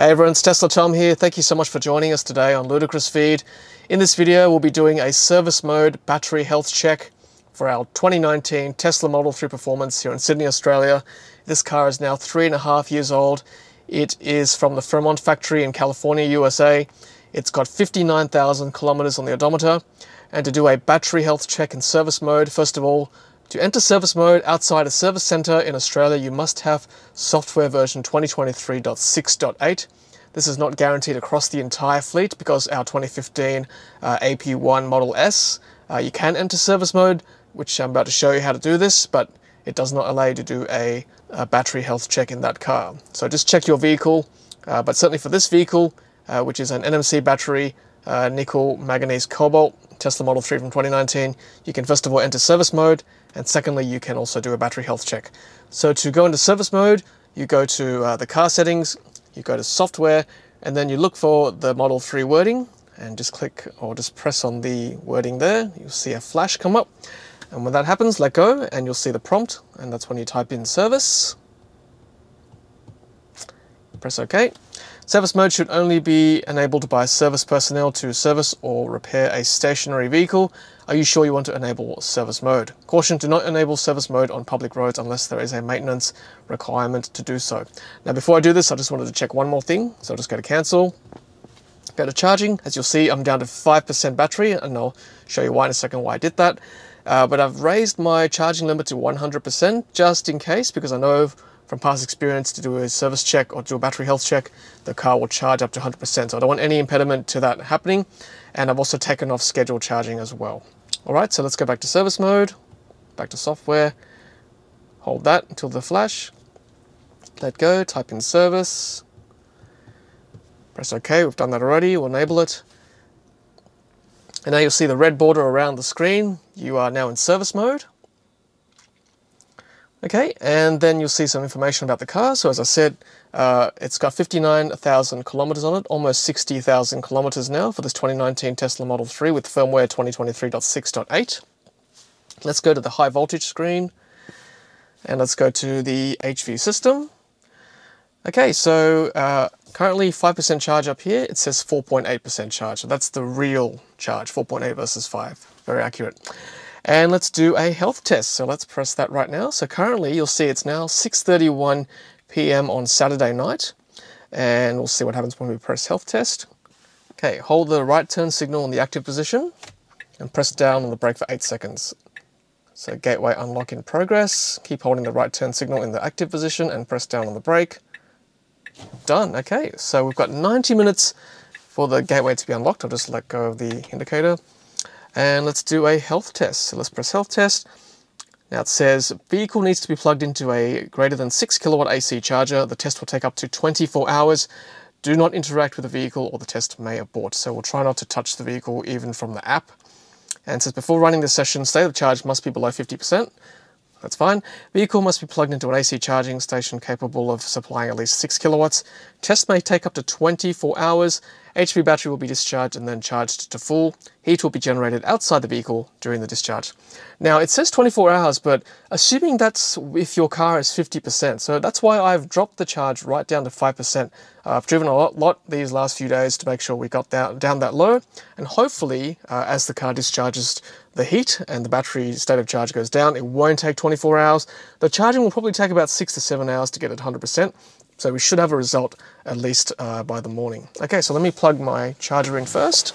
Hey everyone, it's Tesla Tom here. Thank you so much for joining us today on Ludicrous Feed. In this video, we'll be doing a service mode battery health check for our 2019 Tesla Model 3 Performance here in Sydney, Australia. This car is now three and a half years old. It is from the Fremont factory in California, USA. It's got 59,000 kilometers on the odometer. And to do a battery health check in service mode, first of all, to enter service mode outside a service center in Australia, you must have software version 2023.6.8. This is not guaranteed across the entire fleet because our 2015 uh, AP1 Model S, uh, you can enter service mode, which I'm about to show you how to do this, but it does not allow you to do a, a battery health check in that car. So just check your vehicle, uh, but certainly for this vehicle, uh, which is an NMC battery, uh, nickel, manganese, cobalt, Tesla Model 3 from 2019, you can first of all enter service mode, and secondly, you can also do a battery health check. So to go into service mode, you go to uh, the car settings, you go to software, and then you look for the Model 3 wording, and just click or just press on the wording there. You'll see a flash come up. And when that happens, let go, and you'll see the prompt, and that's when you type in service. Press OK. Service mode should only be enabled by service personnel to service or repair a stationary vehicle. Are you sure you want to enable service mode? Caution, do not enable service mode on public roads unless there is a maintenance requirement to do so. Now before I do this, I just wanted to check one more thing. So I'll just go to cancel, go to charging. As you'll see, I'm down to 5% battery and I'll show you why in a second why I did that. Uh, but I've raised my charging limit to 100% just in case because I know from past experience to do a service check or do a battery health check, the car will charge up to 100%. So I don't want any impediment to that happening. And I've also taken off scheduled charging as well. All right, so let's go back to service mode, back to software, hold that until the flash, let go, type in service, press OK, we've done that already, we'll enable it. And now you'll see the red border around the screen. You are now in service mode. Okay, and then you'll see some information about the car. So as I said, uh, it's got 59,000 kilometers on it, almost 60,000 kilometers now for this 2019 Tesla Model 3 with firmware 2023.6.8. Let's go to the high voltage screen and let's go to the HV system. Okay, so uh, currently 5% charge up here. It says 4.8% charge. So that's the real charge, 4.8 versus 5. Very accurate. And let's do a health test. So let's press that right now. So currently you'll see it's now 6.31 p.m. on Saturday night. And we'll see what happens when we press health test. Okay, hold the right turn signal in the active position and press down on the brake for eight seconds. So gateway unlock in progress. Keep holding the right turn signal in the active position and press down on the brake. Done, okay. So we've got 90 minutes for the gateway to be unlocked. I'll just let go of the indicator. And let's do a health test. So let's press health test. Now it says vehicle needs to be plugged into a greater than 6 kilowatt AC charger. The test will take up to 24 hours. Do not interact with the vehicle or the test may abort. So we'll try not to touch the vehicle even from the app. And says before running the session, state of charge must be below 50%. That's fine. Vehicle must be plugged into an AC charging station capable of supplying at least 6 kilowatts. Test may take up to 24 hours. HV battery will be discharged and then charged to full. Heat will be generated outside the vehicle during the discharge. Now it says 24 hours, but assuming that's if your car is 50%, so that's why I've dropped the charge right down to 5%. Uh, I've driven a lot, lot, these last few days to make sure we got down, down that low, and hopefully uh, as the car discharges the heat and the battery state of charge goes down, it won't take 24 hours. The charging will probably take about 6 to 7 hours to get it 100%. So we should have a result at least uh, by the morning. Okay, so let me plug my charger in first.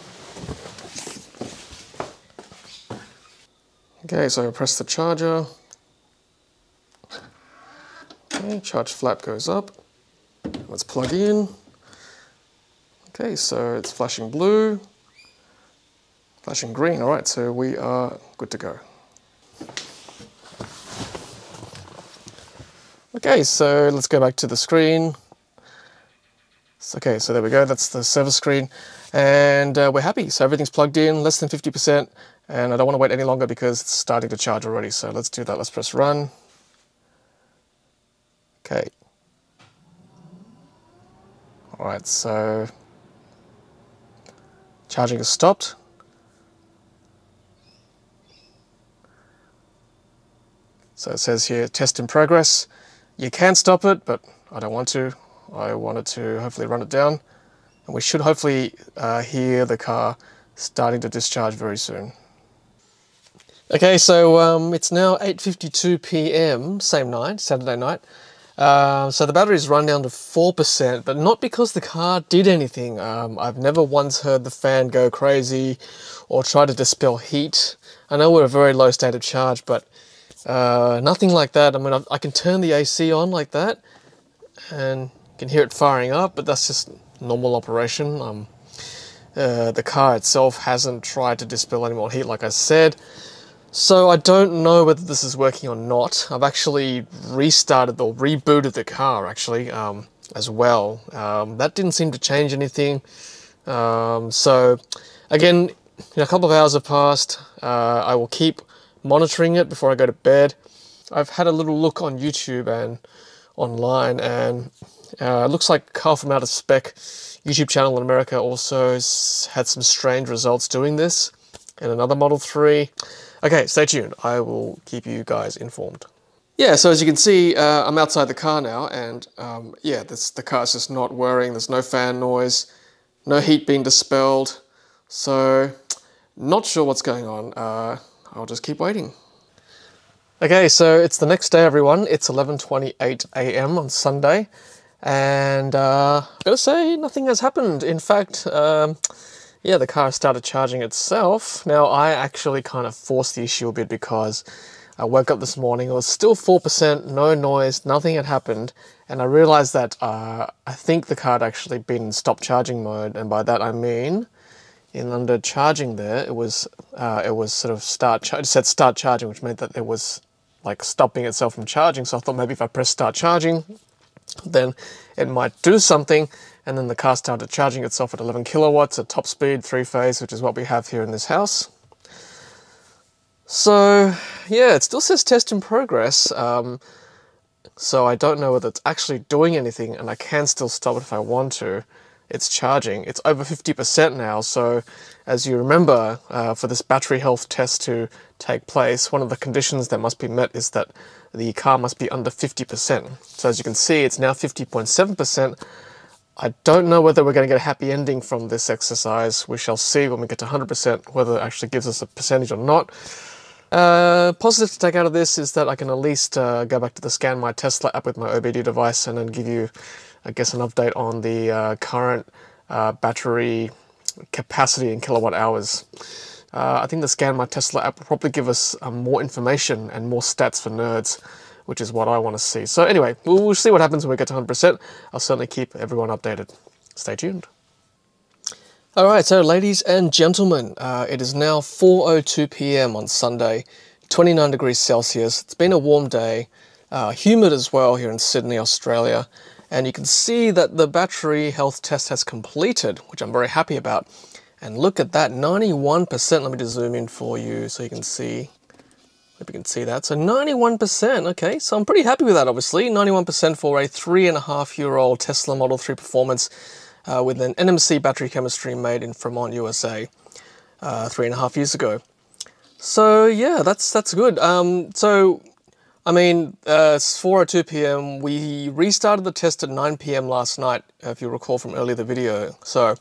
Okay, so I press the charger. Okay, charge flap goes up. Let's plug in. Okay, so it's flashing blue, flashing green. All right, so we are good to go. Okay, so let's go back to the screen. Okay, so there we go, that's the service screen. And uh, we're happy, so everything's plugged in, less than 50%, and I don't want to wait any longer because it's starting to charge already. So let's do that, let's press run. Okay. All right, so charging has stopped. So it says here, test in progress. You can stop it, but I don't want to. I wanted to hopefully run it down and we should hopefully uh, hear the car starting to discharge very soon. Okay, so um, it's now 8.52 p.m., same night, Saturday night. Uh, so the battery's run down to 4%, but not because the car did anything. Um, I've never once heard the fan go crazy or try to dispel heat. I know we're a very low state of charge, but uh, nothing like that. I mean, I, I, can turn the AC on like that and can hear it firing up, but that's just normal operation. Um, uh, the car itself hasn't tried to dispel any more heat, like I said. So I don't know whether this is working or not. I've actually restarted or rebooted the car actually um, as well. Um, that didn't seem to change anything. Um, so again, a couple of hours have passed. Uh, I will keep monitoring it before I go to bed. I've had a little look on YouTube and online and uh, it looks like Kyle from out of spec YouTube channel in America also had some strange results doing this and another Model 3. Okay, stay tuned. I will keep you guys informed. Yeah, so as you can see, uh, I'm outside the car now, and um, yeah, this, the car's just not whirring. There's no fan noise, no heat being dispelled. So, not sure what's going on. Uh, I'll just keep waiting. Okay, so it's the next day, everyone. It's 11.28 a.m. on Sunday, and uh, I've got to say, nothing has happened. In fact, um, yeah, the car started charging itself. Now, I actually kind of forced the issue a bit because I woke up this morning, it was still 4%, no noise, nothing had happened, and I realized that uh, I think the car had actually been in stop charging mode, and by that I mean, in under charging there, it was uh, it was sort of start, it said start charging, which meant that it was like stopping itself from charging, so I thought maybe if I press start charging, then it might do something, and then the car started charging itself at 11 kilowatts at top speed, three phase, which is what we have here in this house. So yeah, it still says test in progress. Um, so I don't know whether it's actually doing anything and I can still stop it if I want to. It's charging. It's over 50% now. So as you remember, uh, for this battery health test to take place, one of the conditions that must be met is that the car must be under 50%. So as you can see, it's now 50.7%. I don't know whether we're going to get a happy ending from this exercise. We shall see when we get to 100% whether it actually gives us a percentage or not. Uh, positive to take out of this is that I can at least uh, go back to the Scan My Tesla app with my OBD device and then give you, I guess, an update on the uh, current uh, battery capacity in kilowatt hours. Uh, I think the Scan My Tesla app will probably give us uh, more information and more stats for nerds which is what I want to see. So anyway, we'll see what happens when we get to 100%. I'll certainly keep everyone updated. Stay tuned. Alright, so ladies and gentlemen, uh, it is now 4.02 p.m. on Sunday, 29 degrees Celsius. It's been a warm day, uh, humid as well here in Sydney, Australia. And you can see that the battery health test has completed, which I'm very happy about. And look at that, 91%. Let me just zoom in for you so you can see Hope you can see that. So 91%, okay, so I'm pretty happy with that, obviously. 91% for a three and a half year old Tesla Model 3 Performance uh, with an NMC battery chemistry made in Fremont, USA, uh, three and a half years ago. So yeah, that's that's good. Um, so, I mean, uh, it's 4.02 p.m. We restarted the test at 9 p.m. last night, if you recall from earlier the video. So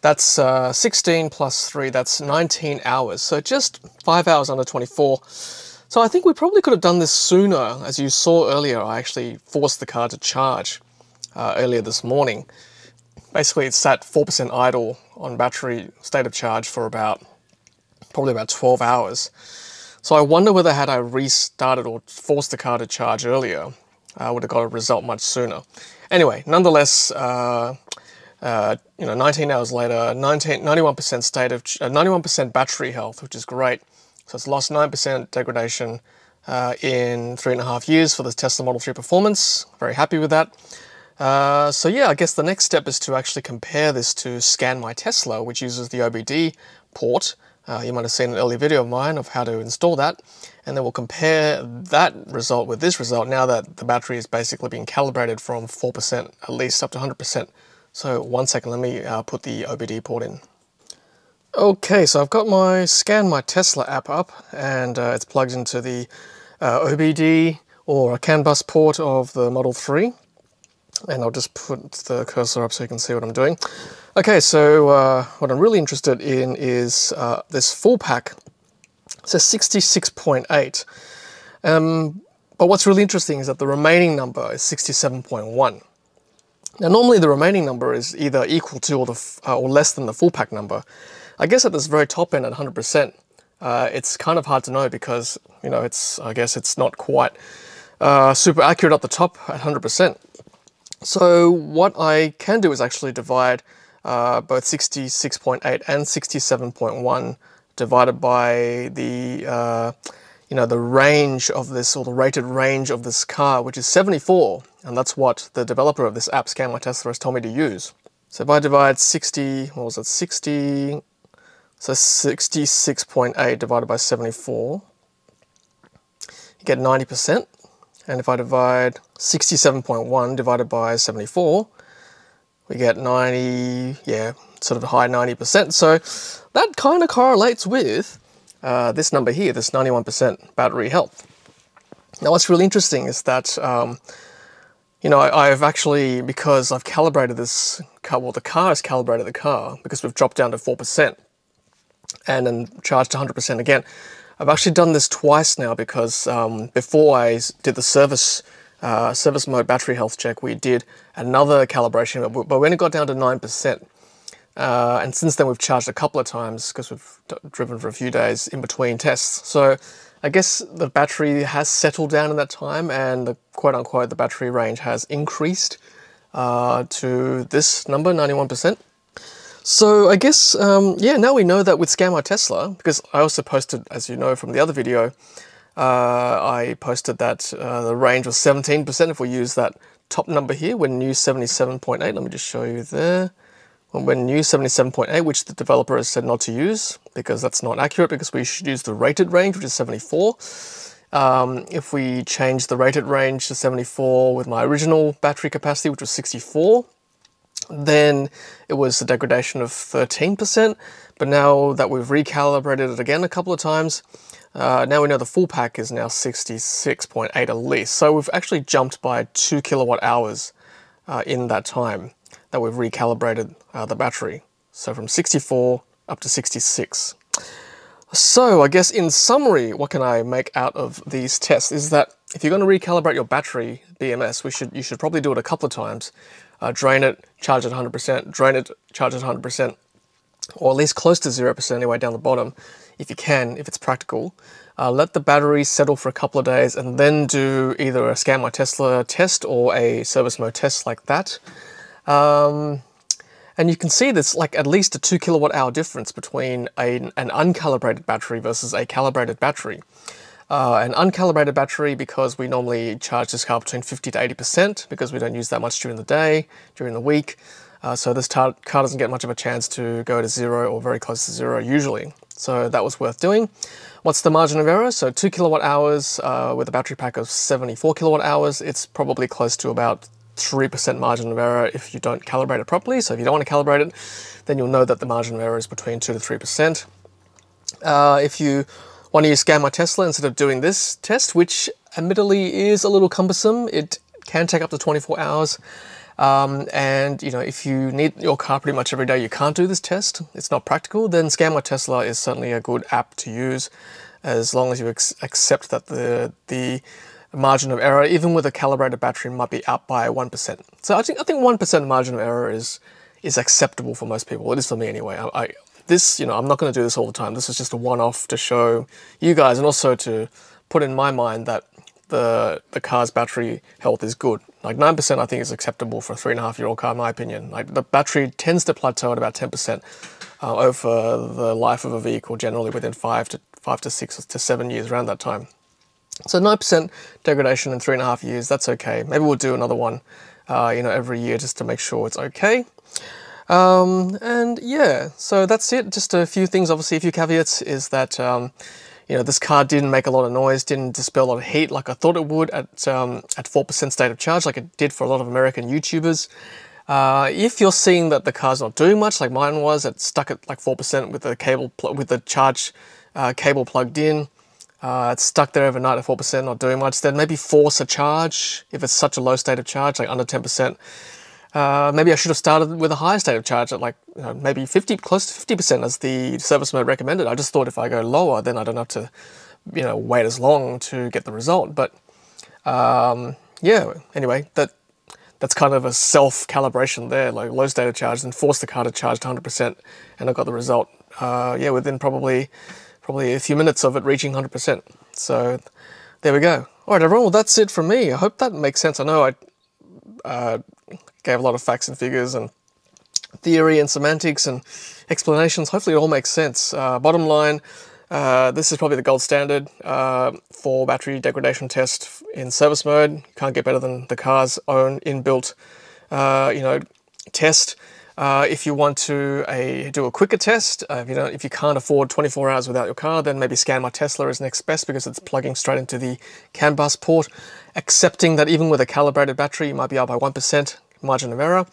that's uh, 16 plus 3, that's 19 hours. So just 5 hours under 24. So I think we probably could have done this sooner. As you saw earlier, I actually forced the car to charge uh, earlier this morning. Basically, it sat 4% idle on battery state of charge for about, probably about 12 hours. So I wonder whether had I restarted or forced the car to charge earlier, I would have got a result much sooner. Anyway, nonetheless, uh, uh, you know, 19 hours later, 19, 91% state of, 91% uh, battery health, which is great. So it's lost 9% degradation uh, in three and a half years for the Tesla Model 3 Performance. Very happy with that. Uh, so yeah, I guess the next step is to actually compare this to Scan My Tesla, which uses the OBD port. Uh, you might have seen an earlier video of mine of how to install that. And then we'll compare that result with this result now that the battery is basically being calibrated from 4% at least up to 100%. So one second, let me uh, put the OBD port in. Okay, so I've got my Scan My Tesla app up and uh, it's plugged into the uh, OBD or a CAN bus port of the Model 3. and I'll just put the cursor up so you can see what I'm doing. Okay, so uh, what I'm really interested in is uh, this full pack. It says 66.8. Um, but what's really interesting is that the remaining number is 67.1. Now normally the remaining number is either equal to or, the, uh, or less than the full pack number. I guess at this very top end at 100%, uh, it's kind of hard to know because, you know, it's I guess it's not quite uh, super accurate at the top at 100%. So what I can do is actually divide uh, both 66.8 and 67.1 divided by the uh, you know the range of this or the rated range of this car which is 74 and that's what the developer of this app Scan My Tesla has told me to use. So if I divide 60 what was it 60 so 66.8 divided by 74 you get 90% and if I divide 67.1 divided by 74, we get 90, yeah, sort of high 90%. So that kind of correlates with uh, this number here, this 91% battery health. Now what's really interesting is that, um, you know, I, have actually, because I've calibrated this car, well the car has calibrated the car because we've dropped down to 4% and then charged 100% again. I've actually done this twice now because um, before I did the service uh, service mode battery health check, we did another calibration, but we only got down to 9%. Uh, and since then we've charged a couple of times because we've driven for a few days in between tests. So I guess the battery has settled down in that time and the quote unquote the battery range has increased uh, to this number, 91%. So I guess, um, yeah, now we know that with Scan My Tesla, because I also posted, as you know from the other video, I posted that uh, the range was 17% if we use that top number here, when new 77.8. Let me just show you there. When new 77.8, which the developer has said not to use, because that's not accurate, because we should use the rated range, which is 74. Um, if we change the rated range to 74 with my original battery capacity, which was 64, then it was a degradation of 13%, but now that we've recalibrated it again a couple of times, uh, now we know the full pack is now 66.8 at least. So we've actually jumped by 2 kilowatt hours uh, in that time that we've recalibrated uh, the battery. So from 64 up to 66. So I guess in summary, what can I make out of these tests is that if you're going to recalibrate your battery BMS, we should you should probably do it a couple of times uh, drain it, charge it 100%, drain it, charge it 100%, or at least close to 0% anyway down the bottom, if you can, if it's practical. Uh, let the battery settle for a couple of days and then do either a Scan My Tesla test or a service mode test like that. Um, and you can see there's like at least a 2 kilowatt hour difference between a, an uncalibrated battery versus a calibrated battery. Uh, an uncalibrated battery because we normally charge this car between 50 to 80% because we don't use that much during the day, during the week. Uh, so this car doesn't get much of a chance to go to zero or very close to zero usually. So that was worth doing. What's the margin of error? So 2 kilowatt hours uh, with a battery pack of 74 kilowatt hours, it's probably close to about 3% margin of error if you don't calibrate it properly. So if you don't want to calibrate it, then you'll know that the margin of error is between 2 to 3%. Uh, if you want to use Scan My Tesla instead of doing this test, which admittedly is a little cumbersome. It can take up to 24 hours. Um, and you know, if you need your car pretty much every day, you can't do this test. It's not practical. Then Scan My Tesla is certainly a good app to use, as long as you accept that the the margin of error, even with a calibrated battery, might be up by one percent. So I think I think one percent margin of error is is acceptable for most people. It is for me anyway. I, I this, you know, I'm not going to do this all the time. This is just a one-off to show you guys and also to put in my mind that the the car's battery health is good. Like 9% I think is acceptable for a three and a half year old car in my opinion. Like the battery tends to plateau at about 10% uh, over the life of a vehicle generally within five to five to six to seven years around that time. So 9% degradation in three and a half years, that's okay. Maybe we'll do another one, uh, you know, every year just to make sure it's okay. Um, and yeah, so that's it. Just a few things, obviously, a few caveats is that, um, you know, this car didn't make a lot of noise, didn't dispel a lot of heat like I thought it would at um, at 4% state of charge, like it did for a lot of American YouTubers. Uh, if you're seeing that the car's not doing much, like mine was, it's stuck at like 4% with the cable with the charge uh, cable plugged in, uh, it's stuck there overnight at 4%, not doing much, then maybe force a charge if it's such a low state of charge, like under 10%. Uh, maybe I should have started with a higher state of charge at like you know, maybe 50, close to 50% as the service mode recommended. I just thought if I go lower, then I don't have to, you know, wait as long to get the result. But um, yeah, anyway, that that's kind of a self-calibration there, like low state of charge, then force the car to charge to 100%, and I got the result. Uh, yeah, within probably probably a few minutes of it reaching 100%. So there we go. All right, everyone. Well, that's it from me. I hope that makes sense. I know I uh, gave a lot of facts and figures and theory and semantics and explanations. Hopefully it all makes sense. Uh, bottom line, uh, this is probably the gold standard uh, for battery degradation test in service mode. You can't get better than the car's own inbuilt, uh, you know, test. Uh, if you want to a, do a quicker test, uh, if you if you can't afford 24 hours without your car, then maybe Scan My Tesla is next best because it's plugging straight into the CAN bus port, accepting that even with a calibrated battery, you might be out by 1% margin of error.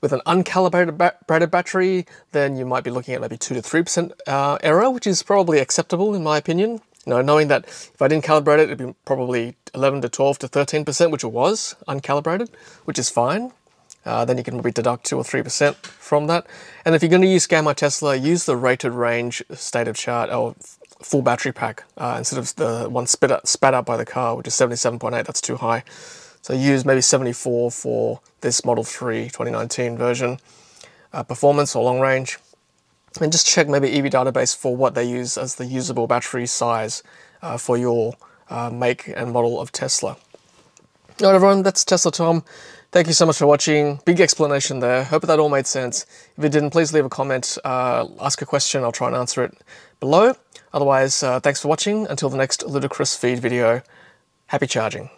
With an uncalibrated ba battery, then you might be looking at maybe 2 to 3% uh, error, which is probably acceptable in my opinion. You know, knowing that if I didn't calibrate it, it'd be probably 11 to 12 to 13%, which it was uncalibrated, which is fine. Uh, then you can maybe deduct 2 or 3% from that. And if you're going to use My Tesla, use the rated range state of charge or full battery pack uh, instead of the one spit out, spat out by the car, which is 77.8. That's too high. So use maybe 74 for this Model 3 2019 version uh, performance or long range. And just check maybe EV database for what they use as the usable battery size uh, for your uh, make and model of Tesla. All right, everyone, that's Tesla Tom. Thank you so much for watching. Big explanation there. Hope that all made sense. If it didn't, please leave a comment, uh, ask a question. I'll try and answer it below. Otherwise, uh, thanks for watching. Until the next Ludicrous Feed video, happy charging.